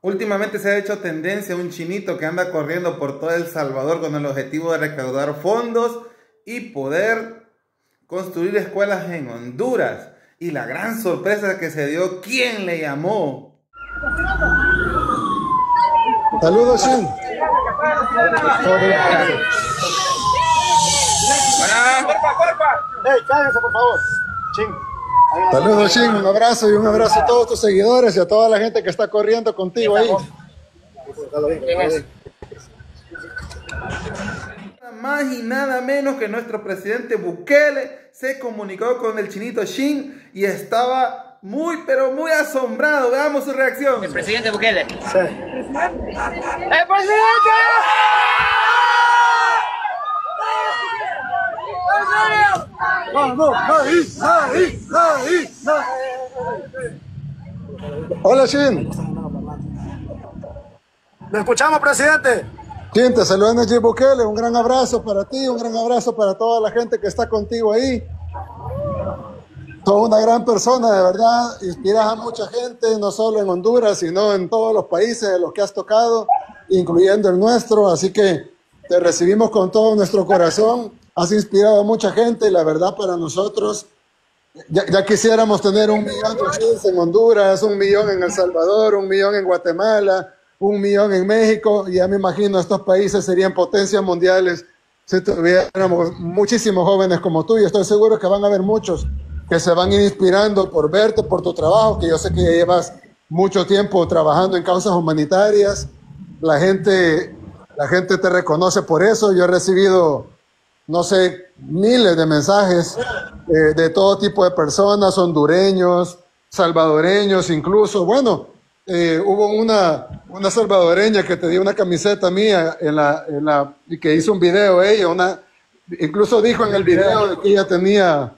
Últimamente se ha hecho tendencia un chinito que anda corriendo por todo El Salvador con el objetivo de recaudar fondos y poder construir escuelas en Honduras. Y la gran sorpresa que se dio, ¿quién le llamó? Saludos, Shin. ¡Ey, cállense, por favor! Ching. Saludos, Shin. Un abrazo y un abrazo a todos tus seguidores y a toda la gente que está corriendo contigo ahí. Nada más y nada menos que nuestro presidente Bukele se comunicó con el chinito Shin y estaba muy, pero muy asombrado. Veamos su reacción. El presidente Bukele. Sí. ¡El presidente! Hola, Shin. ¡Le escuchamos, presidente! Shin, te saluda Nayib Bukele. Un gran abrazo para ti, un gran abrazo para toda la gente que está contigo ahí. Sos una gran persona, de verdad. Inspiras a mucha gente, no solo en Honduras, sino en todos los países de los que has tocado, incluyendo el nuestro. Así que te recibimos con todo nuestro corazón. Has inspirado a mucha gente la verdad para nosotros, ya, quisiéramos tener un millón en Honduras, un millón en El Salvador, un millón en Guatemala, un millón en México. Ya me imagino estos países serían potencias mundiales si tuviéramos muchísimos jóvenes como tú. Y estoy seguro que van a haber muchos que se van inspirando por verte, por tu trabajo, que yo sé que llevas mucho tiempo trabajando en causas humanitarias. La gente, la gente te reconoce por eso. Yo he recibido, no sé, miles de mensajes eh, de todo tipo de personas, hondureños, salvadoreños incluso. Bueno, eh, hubo una, una salvadoreña que te dio una camiseta mía en la, en la, y que hizo un video ella, una, incluso dijo en el video de que ella tenía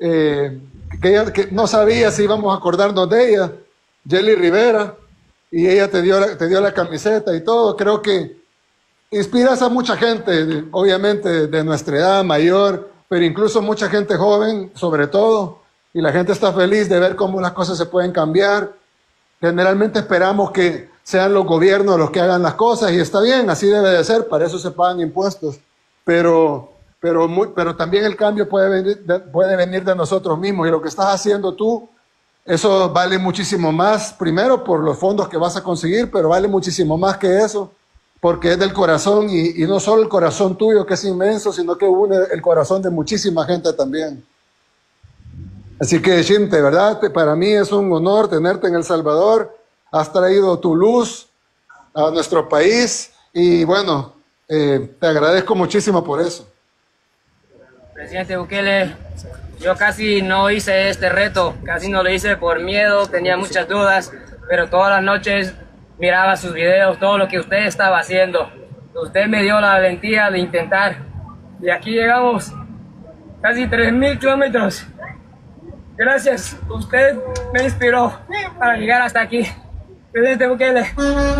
eh, que ella que no sabía si íbamos a acordarnos de ella, Jelly Rivera, y ella te dio, la, te dio la camiseta y todo. Creo que inspiras a mucha gente, obviamente de nuestra edad mayor, pero incluso mucha gente joven, sobre todo, y la gente está feliz de ver cómo las cosas se pueden cambiar. Generalmente esperamos que sean los gobiernos los que hagan las cosas y está bien, así debe de ser, para eso se pagan impuestos. Pero, pero, muy- pero también el cambio puede venir, de, puede venir de nosotros mismos y lo que estás haciendo tú, eso vale muchísimo más, primero por los fondos que vas a conseguir, pero vale muchísimo más que eso, porque es del corazón y, y no solo el corazón tuyo que es inmenso, sino que une el corazón de muchísima gente también. Así que, Shin, de verdad, para mí es un honor tenerte en El Salvador. Has traído tu luz a nuestro país y bueno, eh, te agradezco muchísimo por eso. Presidente Bukele, yo casi no hice este reto, casi no lo hice por miedo, tenía muchas dudas, pero todas las noches miraba sus videos, todo lo que usted estaba haciendo. Usted me dio la valentía de intentar y aquí llegamos casi 3.000 kilómetros. Gracias, usted me inspiró para llegar hasta aquí. Presidente Bukele,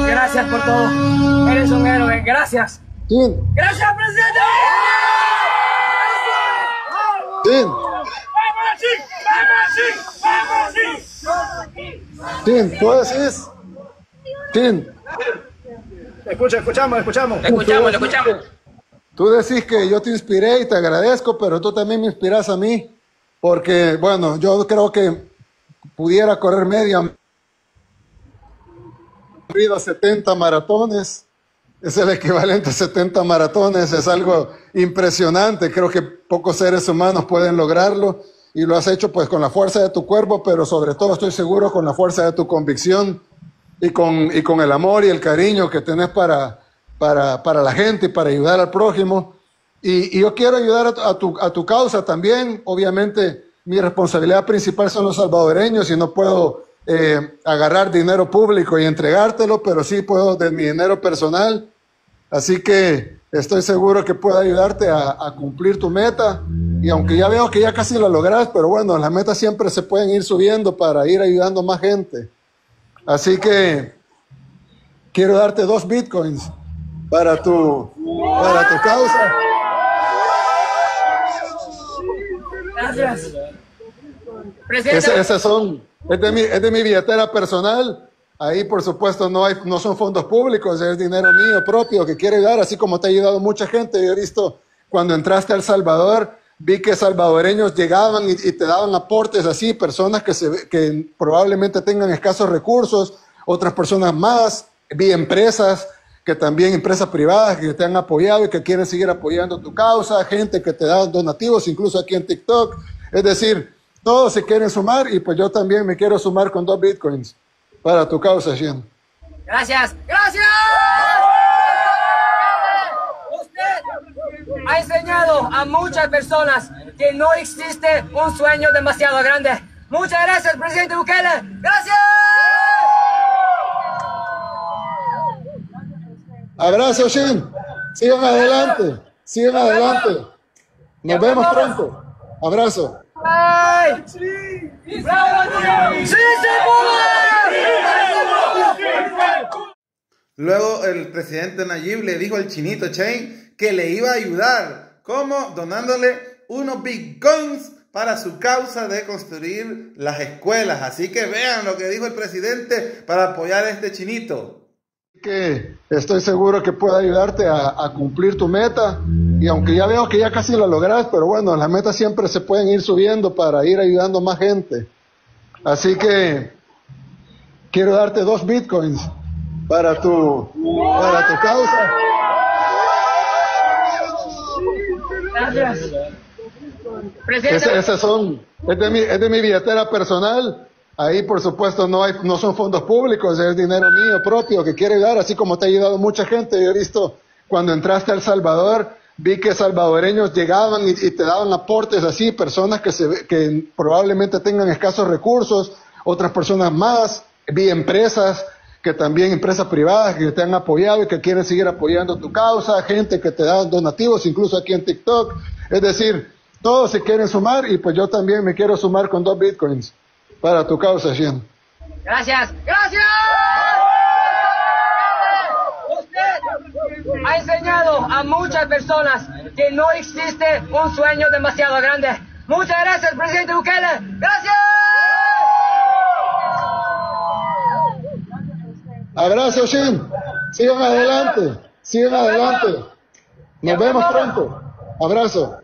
gracias por todo. Eres un héroe, gracias. Gracias, presidente. Shin, Shin, tú decís. Escucha, escuchamos, escuchamos. Escuchamos, lo escuchamos. Tú decís que yo te inspiré y te agradezco, pero tú también me inspiras a mí, porque, bueno, yo creo que pudiera correr media corrido 70 maratones, es el equivalente a 70 maratones, es algo impresionante, creo que pocos seres humanos pueden lograrlo y lo has hecho pues con la fuerza de tu cuerpo, pero sobre todo estoy seguro con la fuerza de tu convicción y con, y con el amor y el cariño que tenés para, para, para la gente y para ayudar al prójimo. Y, yo quiero ayudar a, tu- a tu, causa también. Obviamente, mi responsabilidad principal son los salvadoreños y no puedo eh, agarrar dinero público y entregártelo, pero sí puedo de mi dinero personal. Así que estoy seguro que puedo ayudarte a, cumplir tu meta. Y aunque ya veo que ya casi lo logras, pero bueno, las metas siempre se pueden ir subiendo para ir ayudando más gente. Así que quiero darte dos bitcoins para tu, para tu causa. Gracias. Ese- Esas son, es de, mi, es de mi billetera personal. Ahí, por supuesto, no, hay, no son fondos públicos, es dinero mío propio que quiere ayudar, así como te ha ayudado mucha gente. Yo he visto cuando entraste a El Salvador, vi que salvadoreños llegaban y, y te daban aportes así, personas que, se, que probablemente tengan escasos recursos, otras personas más, vi empresas que también empresas privadas que te han apoyado y que quieren seguir apoyando tu causa, gente que te da donativos, incluso aquí en TikTok. Es decir, todos se quieren sumar y pues yo también me quiero sumar con dos bitcoins para tu causa, Shen. Gracias. Gracias. Usted ha enseñado a muchas personas que no existe un sueño demasiado grande. Muchas gracias, presidente Bukele. Gracias. Abrazo, Shin. Sigan adelante. Sigan adelante. Nos vemos pronto. Abrazo. ¡Ay! ¡Sí! ¡Sí se puede! Luego el presidente Nayib le dijo al chinito Chain que le iba a ayudar. ¿Cómo? Donándole unos bitcoins para su causa de construir las escuelas. Así que vean lo que dijo el presidente para apoyar a este chinito. Que estoy seguro que puede ayudarte a, cumplir tu meta. Y aunque ya veo que ya casi lo logras, pero bueno, las metas siempre se pueden ir subiendo para ir ayudando más gente. Así que quiero darte dos bitcoins para tu, para tu causa. Gracias. Ese- son, es de, mi, es de mi billetera personal. Ahí, por supuesto, no, hay, no son fondos públicos, es dinero mío propio que quiere dar, así como te ha ayudado mucha gente. Yo he visto cuando entraste a El Salvador, vi que salvadoreños llegaban y, y te daban aportes así, personas que, se, que probablemente tengan escasos recursos, otras personas más. Vi empresas que también empresas privadas que te han apoyado y que quieren seguir apoyando tu causa, gente que te da donativos, incluso aquí en TikTok. Es decir, todos se quieren sumar y pues yo también me quiero sumar con dos bitcoins para tu causa, Shen. Gracias. Gracias. Usted ha enseñado a muchas personas que no existe un sueño demasiado grande. Muchas gracias, presidente Bukele. Gracias. Abrazo, Shen. Sigan adelante. Sigan adelante. Nos vemos pronto. Abrazo.